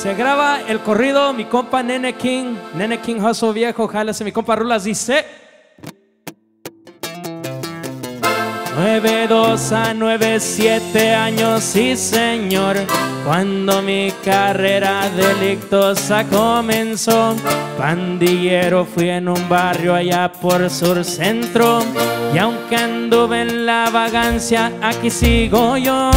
Se graba el corrido, mi compa Nene King, Nene King Hustle viejo, jálese mi compa Rulas dice. 92 a 97 años, sí señor, cuando mi carrera delictosa comenzó. Pandillero fui en un barrio allá por sur centro, y aunque anduve en la vagancia, aquí sigo yo.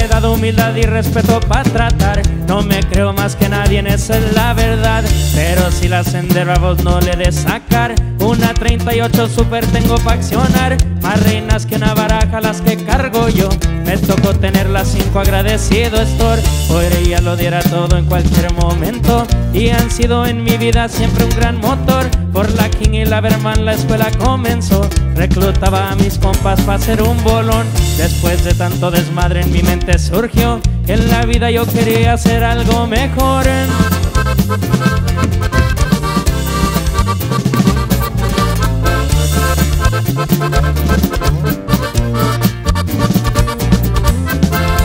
Seriedad, humildad y respeto para tratar. No me creo más que nadie, esa es la verdad. Pero si la sendera vos no le de sacar, una 38 super tengo pa' accionar. Más reinas que una baraja las que cargo yo. Me tocó tener las cinco agradecido estoy. Podría lo diera todo en cualquier momento. Y han sido en mi vida siempre un gran motor. Por la King y la Berman la escuela comenzó. Reclutaba a mis compas para hacer un bolón. Después de tanto desmadre en mi mente surgió. Que en la vida yo quería hacer algo mejor.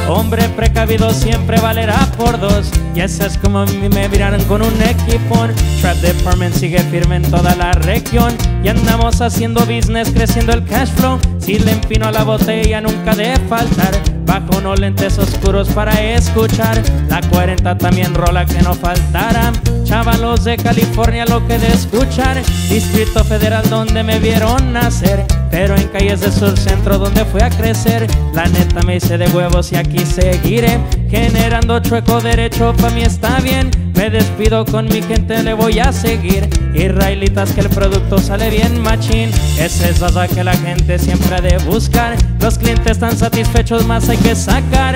Hombre precavido siempre valerá por dos. Y eso es como a mí me miraron con un equipón Trap Department sigue firme en toda la región. Y andamos haciendo business, creciendo el cash flow. Si le empino a la botella nunca de faltar Bajo unos lentes oscuros para escuchar. La 40 también rola que no faltará. Chavalos de California lo que de escuchar. Distrito Federal donde me vieron nacer Pero en calles de sur centro donde fui a crecer La neta me hice de huevos y aquí seguiré Generando chueco derecho pa' mí está bien. Me despido con mi gente le voy a seguir. Israelitas que el producto sale bien machín. Es esa que la gente siempre ha de buscar. Los clientes están satisfechos más hay que sacar